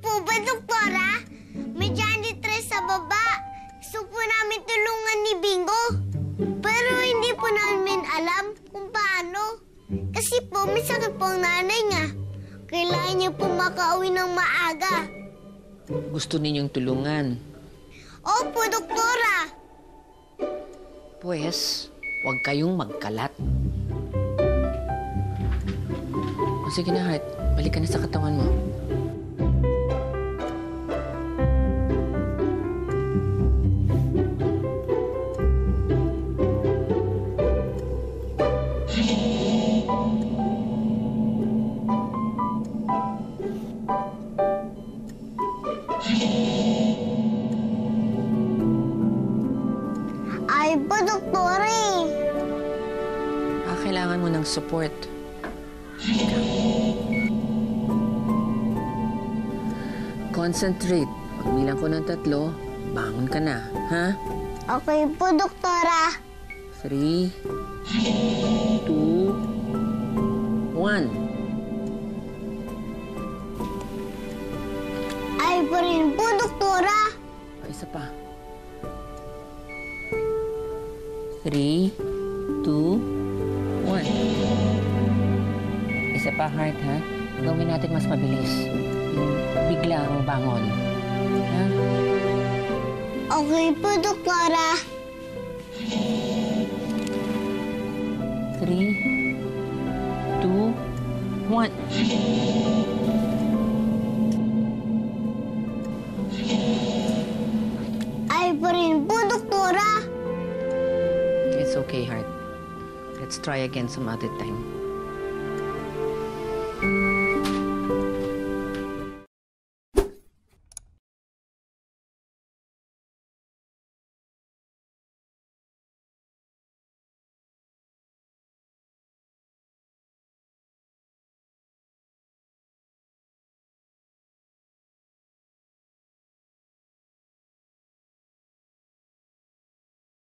po ba, Doktora? May janitress sa baba. Gusto po namin tulungan ni Bingo. Pero hindi po namin alam kung paano. Kasi po, may sakit po ang nanay niya. Kailangan niya po makauwi ng maaga. Gusto ninyong tulungan. Opo, Doktora. Pues, huwag kayong magkalat. O sige na, Heart. Balik ka na sa katawan mo. Ay po, Doktora eh. Ah, kailangan mo ng support. Concentrate. Pagbilang ko ng tatlo, bangon ka na, ha? Okay po, Doktora. Three, two, one. Ay po rin po, Doktora. O, isa pa. 3, 2, 1. Isa pa, heart, ha? Gawin natin mas mabilis. Biglang bangon. Ha? Okay po, Doktora. 3, 2, 1. Okay, heart. Let's try again some other time.